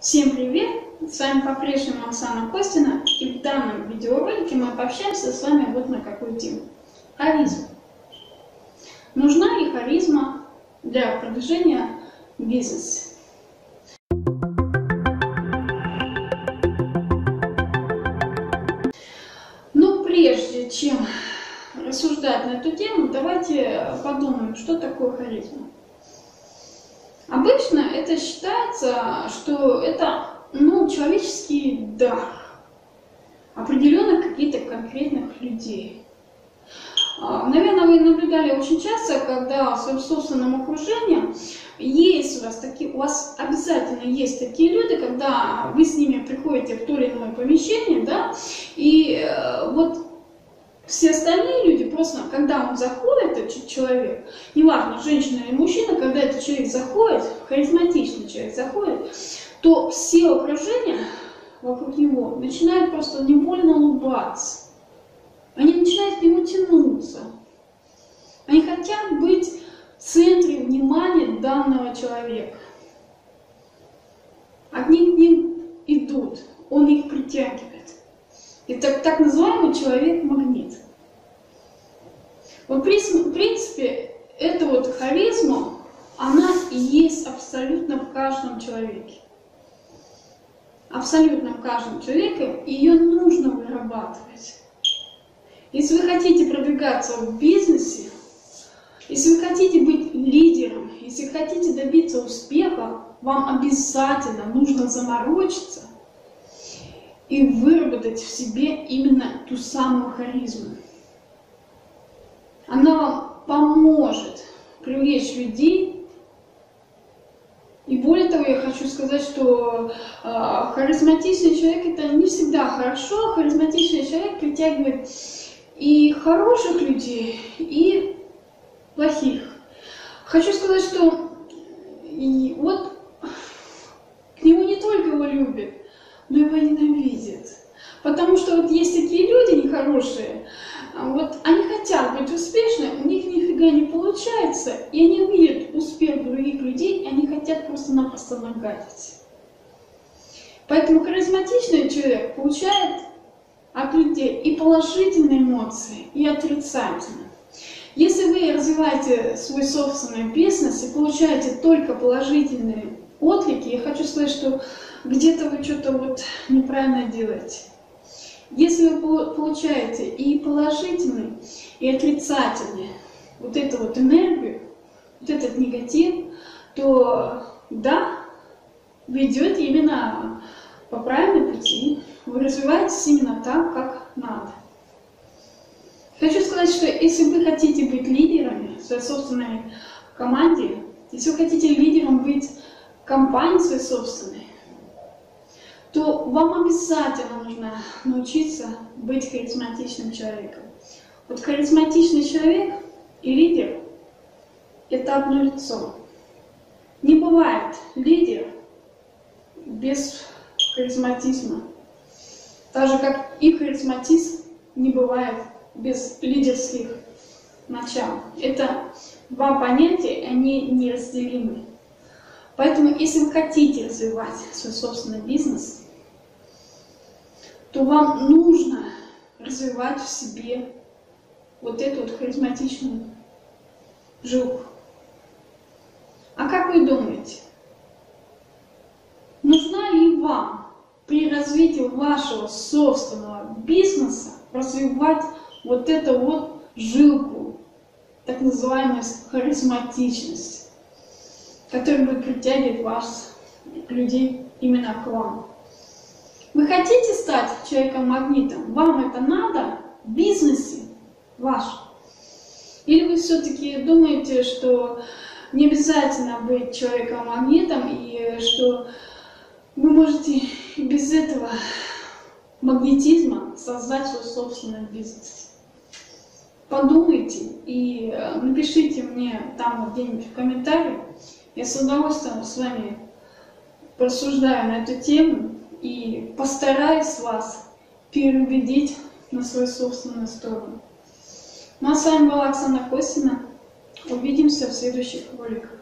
Всем привет! С вами по-прежнему Оксана Костина и в данном видеоролике мы пообщаемся с вами вот на какую тему. Харизма. Нужна ли харизма для продвижения бизнеса? Но прежде чем рассуждать на эту тему, давайте подумаем, что такое харизма. Обычно это считается, что это ну, человеческий дар определенных каких-то конкретных людей. А, наверное, вы наблюдали очень часто, когда в своем собственном окружении есть у вас такие, у вас обязательно есть такие люди, когда вы с ними приходите в то или иное помещение, да, и э, вот все остальные люди просто, когда он заходит, этот человек, неважно, женщина или мужчина, когда этот человек заходит, харизматичный человек заходит, то все окружения вокруг него начинают просто невольно улыбаться. Они начинают к нему тянуться. Они хотят быть в центре внимания данного человека. Одни к ним идут, он их притягивает. Это так называемый человек-магнит. Вот, в принципе, эта вот харизма, она и есть абсолютно в каждом человеке. Абсолютно в каждом человеке ее нужно вырабатывать. Если вы хотите продвигаться в бизнесе, если вы хотите быть лидером, если хотите добиться успеха, вам обязательно нужно заморочиться и выработать в себе именно ту самую харизму. Она вам поможет привлечь людей. И более того, я хочу сказать, что э, харизматичный человек это не всегда хорошо. Харизматичный человек притягивает и хороших людей, и плохих. Хочу сказать, что и вот к нему не только его любят, но его ненавидят. Потому что вот есть такие люди нехорошие, а вот они хотят быть успешны, у них нифига не получается, и они видят успех других людей, и они хотят просто-напросто нагадить. Поэтому харизматичный человек получает от людей и положительные эмоции, и отрицательные. Если вы развиваете свой собственный бизнес и получаете только положительные отклики, я хочу сказать, что где-то вы что-то вот неправильно делаете. Если вы получаете и положительный, и отрицательный вот эту вот энергию, вот этот негатив, то да, вы идете именно по правильной пути, вы развиваетесь именно так, как надо. Хочу сказать, что если вы хотите быть лидерами в своей собственной команде, если вы хотите лидером быть компании своей собственной, вам обязательно нужно научиться быть харизматичным человеком. Вот харизматичный человек и лидер – это одно лицо. Не бывает лидер без харизматизма. Так же, как и харизматизм не бывает без лидерских начал. Это два понятия, они неразделимы. Поэтому, если вы хотите развивать свой собственный бизнес, то вам нужно развивать в себе вот эту вот харизматичную жилку. А как вы думаете, нужна ли вам при развитии вашего собственного бизнеса развивать вот эту вот жилку, так называемую харизматичность? который будет притягивать вас, людей, именно к вам. Хотите стать человеком-магнитом? Вам это надо в бизнесе ваш? Или вы все-таки думаете, что не обязательно быть человеком-магнитом и что вы можете без этого магнетизма создать свой собственный бизнес? Подумайте и э, напишите мне там вот где-нибудь в комментариях, я с удовольствием с вами порассуждаю на эту тему и постараюсь вас переубедить на свою собственную сторону. Ну а с вами была Оксана Костина. Увидимся в следующих роликах.